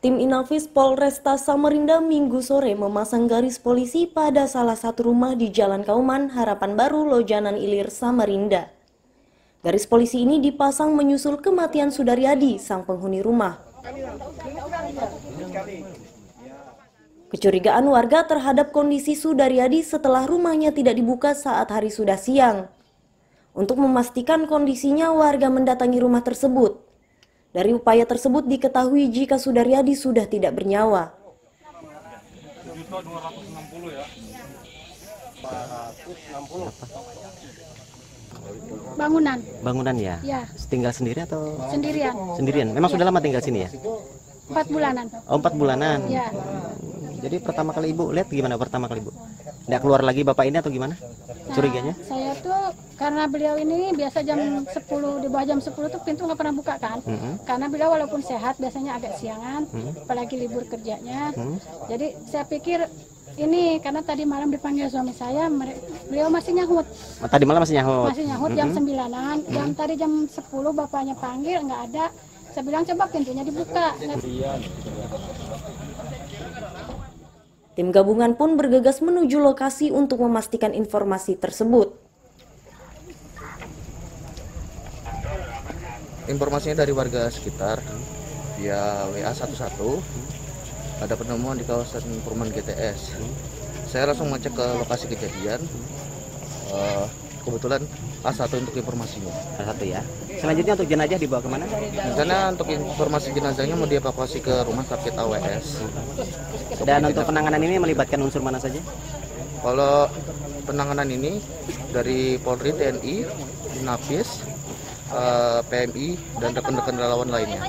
Tim Inafis Polresta Samarinda minggu sore memasang garis polisi pada salah satu rumah di Jalan Kauman, Harapan Baru, Lojanan Ilir, Samarinda. Garis polisi ini dipasang menyusul kematian Sudaryadi, sang penghuni rumah. Kecurigaan warga terhadap kondisi Sudaryadi setelah rumahnya tidak dibuka saat hari sudah siang. Untuk memastikan kondisinya, warga mendatangi rumah tersebut. Dari upaya tersebut diketahui jika Sudaryadi sudah tidak bernyawa. Bangunan, Bangunan ya? ya Tinggal sendiri atau sendirian, sendirian? Memang sudah lama tinggal sini ya? empat bulanan. Oh, empat bulanan. Ya, Jadi pertama kali ibu lihat gimana pertama kali ibu? Nggak keluar lagi bapak ini atau gimana? Curiganya? saya tuh karena beliau ini biasa jam 10 di bawah jam 10 tuh pintu nggak pernah buka kan. Mm-mm. Karena beliau walaupun sehat biasanya agak siangan, Hmm. apalagi libur kerjanya. Jadi saya pikir ini karena tadi malam dipanggil suami saya, beliau masih nyahut, Tadi malam masih nyahut. masih nyahut jam 9-an. Jam tadi jam 10 bapaknya panggil nggak ada. Saya bilang coba pintunya dibuka. Tim gabungan pun bergegas menuju lokasi untuk memastikan informasi tersebut. Informasinya dari warga sekitar via WA 11 ada penemuan di kawasan perumahan GTS. Saya langsung ngecek ke lokasi kejadian. Eh, kebetulan A1 untuk informasinya. Salah satu ya. Selanjutnya untuk jenazah dibawa ke mana? Rencana untuk informasi jenazahnya mau dievakuasi ke rumah sakit AWS. Dan untuk penanganan ini melibatkan unsur mana saja? Kalau penanganan ini dari Polri, TNI, Napis, eh, PMI, dan rekan-rekan relawan lainnya.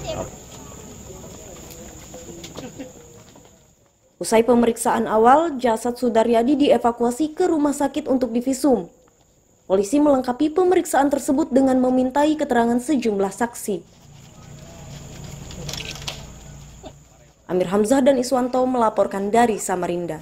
Usai pemeriksaan awal, jasad Sudaryadi dievakuasi ke rumah sakit untuk divisum. Polisi melengkapi pemeriksaan tersebut dengan memintai keterangan sejumlah saksi. Amir Hamzah dan Iswanto melaporkan dari Samarinda.